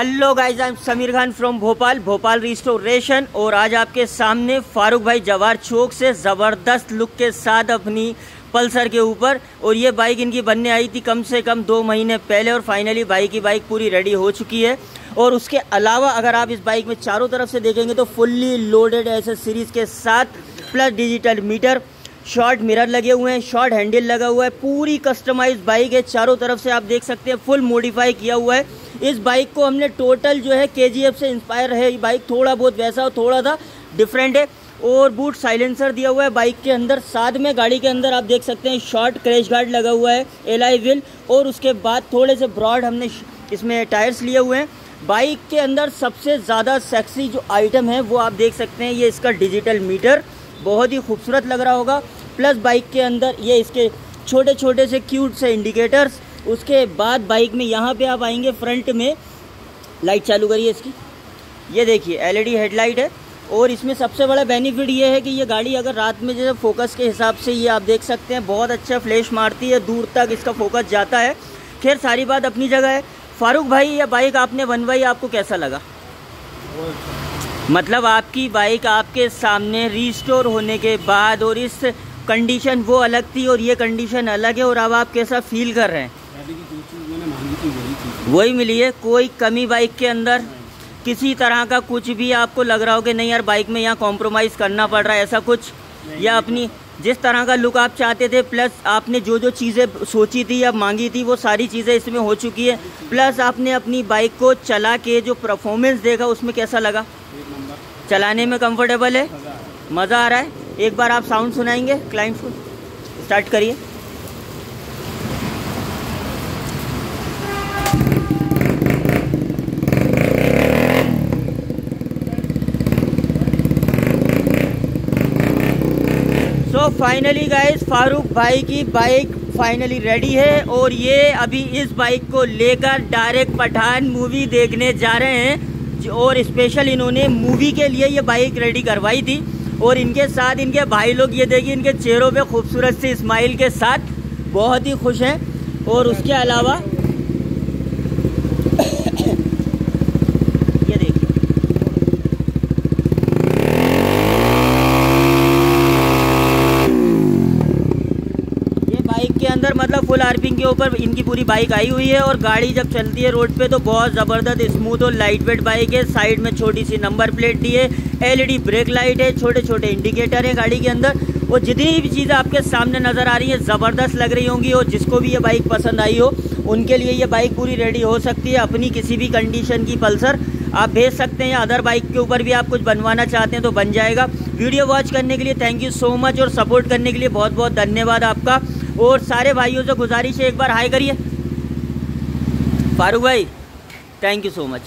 Hello guys I am Samir Khan from Bhopal Bhopal restoration और आज आपके सामने फारूक भाई जवार चौक से ज़बरदस्त लुक के साथ अपनी पल्सर के ऊपर और ये बाइक इनकी बनने आई थी कम से कम दो महीने पहले और फाइनली बाइक की बाइक पूरी रेडी हो चुकी है। और उसके अलावा अगर आप इस बाइक में चारों तरफ़ से देखेंगे तो फुल्ली लोडेड ऐसे सीरीज़ के साथ plus digital meter short mirror लगे हुए हैं शॉर्ट हैंडल लगा हुआ है, पूरी कस्टमाइज बाइक है, चारों तरफ़ से आप देख सकते हैं फुल मॉडिफाई किया हुआ है। इस बाइक को हमने टोटल जो है के से इंस्पायर है। ये बाइक थोड़ा बहुत वैसा और थोड़ा सा डिफरेंट है और बूट साइलेंसर दिया हुआ है बाइक के अंदर। साथ में गाड़ी के अंदर आप देख सकते हैं शॉर्ट क्रैश गार्ड लगा हुआ है एल आई व्हील और उसके बाद थोड़े से ब्रॉड हमने इसमें टायर्स लिए हुए हैं। बाइक के अंदर सबसे ज़्यादा सेक्सी जो आइटम है वो आप देख सकते हैं, ये इसका डिजिटल मीटर बहुत ही खूबसूरत लग रहा होगा। प्लस बाइक के अंदर ये इसके छोटे छोटे से क्यूट से इंडिकेटर्स उसके बाद बाइक में यहाँ पे आप आएँगे फ्रंट में। लाइट चालू करिए इसकी। ये देखिए एलईडी हेडलाइट है और इसमें सबसे बड़ा बेनिफिट ये है कि ये गाड़ी अगर रात में जैसे फोकस के हिसाब से ये आप देख सकते हैं, बहुत अच्छा फ्लैश मारती है, दूर तक इसका फोकस जाता है। खैर, सारी बात अपनी जगह है। फारूक भाई, ये बाइक आपने बनवाई, आपको कैसा लगा? मतलब आपकी बाइक आपके सामने रिस्टोर होने के बाद और इस कंडीशन वो अलग थी और ये कंडीशन अलग है और अब आप कैसा फील कर रहे हैं? वही मिली है। कोई कमी बाइक के अंदर किसी तरह का कुछ भी आपको लग रहा हो कि नहीं यार बाइक में यहाँ कॉम्प्रोमाइज़ करना पड़ रहा है ऐसा कुछ? या अपनी जिस तरह का लुक आप चाहते थे प्लस आपने जो जो चीज़ें सोची थी या मांगी थी वो सारी चीज़ें इसमें हो चुकी है। प्लस आपने अपनी बाइक को चला के जो परफॉर्मेंस देखा उसमें कैसा लगा? चलाने में कंफर्टेबल है? मज़ा आ रहा है। एक बार आप साउंड सुनाएँगे क्लाइंट्स को स्टार्ट करिए। सो फाइनली गाइस फारूक भाई की बाइक फाइनली रेडी है और ये अभी इस बाइक को लेकर डायरेक्ट पठान मूवी देखने जा रहे हैं। और स्पेशल इन्होंने मूवी के लिए ये बाइक रेडी करवाई थी। और इनके साथ इनके भाई लोग, ये देखिए, इनके चेहरों पे खूबसूरत सी स्माइल के साथ बहुत ही खुश हैं। और उसके अलावा अंदर मतलब फुल आरपिंग के ऊपर इनकी पूरी बाइक आई हुई है और गाड़ी जब चलती है रोड पे तो बहुत ज़बरदस्त स्मूथ और लाइट वेट बाइक है। साइड में छोटी सी नंबर प्लेट दी है। एलईडी ब्रेक लाइट है। छोटे छोटे इंडिकेटर है गाड़ी के अंदर। और जितनी भी चीज़ें आपके सामने नज़र आ रही हैं, ज़बरदस्त लग रही होंगी और जिसको भी ये बाइक पसंद आई हो, उनके लिए ये बाइक पूरी रेडी हो सकती है अपनी किसी भी कंडीशन की पल्सर। आप भेज सकते हैं अदर बाइक के ऊपर भी आप कुछ बनवाना चाहते हैं तो बन जाएगा। वीडियो वॉच करने के लिए थैंक यू सो मच और सपोर्ट करने के लिए बहुत बहुत धन्यवाद आपका। और सारे भाइयों से गुजारिश है, एक बार हाई करिए। फारूक भाई थैंक यू सो मच